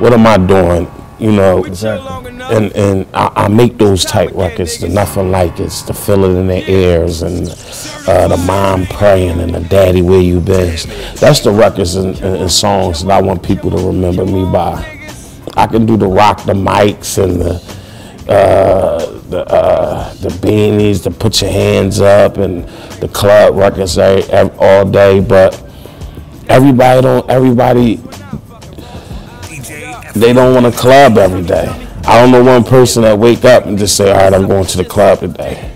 what am I doing? You know, Exactly. and and I, I make those type records, the nothing like it's the feel it in their ears and uh, the mom praying and the daddy where you been. That's the records and, and, and songs that I want people to remember me by. I can do the rock the mics and the uh, the uh, the beanies, the put your hands up and the club records all, all day, but everybody don't everybody they don't want to club every day. I don't know one person that wake up and just say, all right, I'm going to the club today.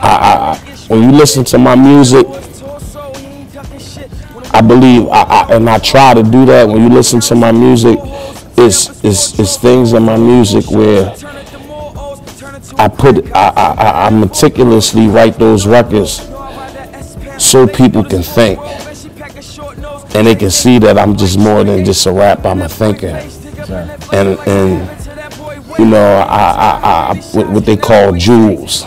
I, I, when you listen to my music, I believe, I, I, and I try to do that. When you listen to my music, it's, it's, it's things in my music where I put, I, I, I meticulously write those records so people can think and they can see that I'm just more than just a rap. I'm a thinker, and and you know I, I, I what what they call jewels.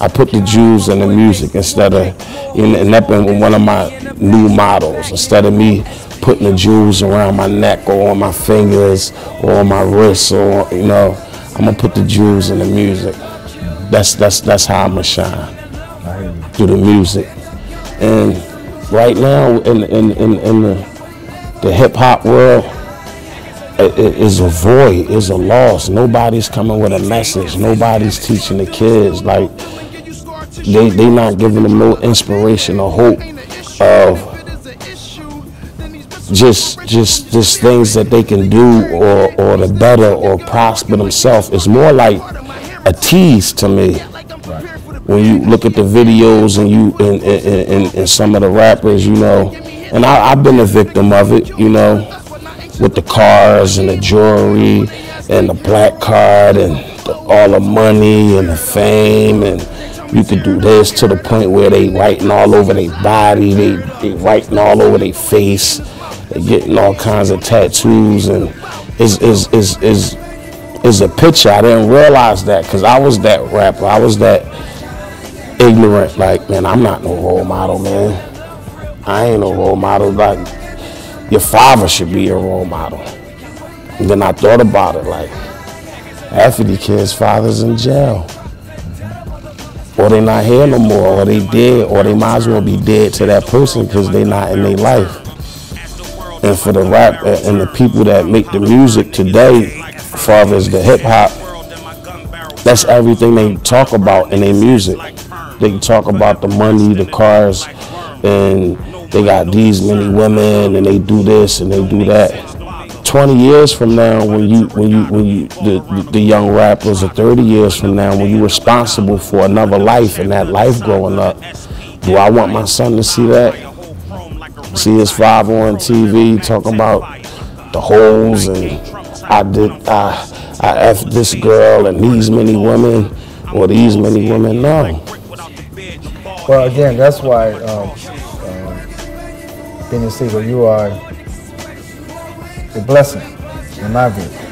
I put the jewels in the music instead of, know, and that been one of my new models. Instead of me putting the jewels around my neck or on my fingers or on my wrists or you know, I'm gonna put the jewels in the music. That's that's that's how I'm gonna shine through the music. And right now in in in, in the the hip hop world is a void, is a loss. Nobody's coming with a message. Nobody's teaching the kids. Like they they not giving them no inspiration or hope of just just just things that they can do or or to better or prosper themselves. It's more like a tease to me when you look at the videos and you and, and, and, and some of the rappers, you know, and I, I've been a victim of it, you know, with the cars and the jewelry and the black card and the, all the money and the fame and you could do this to the point where they writing all over their body, they, they writing all over their face, they getting all kinds of tattoos and is is is is is a picture. I didn't realize that because I was that rapper. I was that ignorant. Like, man, I'm not no role model, man. I ain't no role model. Like, your father should be your role model. And then I thought about it, like, half of the kids' fathers in jail. Or they not here no more, or they dead, or they might as well be dead to that person because they not in their life. And for the rap and the people that make the music today, as the hip hop, that's everything they talk about in their music. They can talk about the money, the cars, and they got these many women, and they do this and they do that. 20 years from now, when you, when you, when you, the, the young rappers, or 30 years from now, when you're responsible for another life and that life growing up, do I want my son to see that? See his father on TV talking about the holes and I did, I, I this girl and these many women or these many women? No. Well, again, that's why, um, um, Beanie Sigel, you are a blessing, in my view.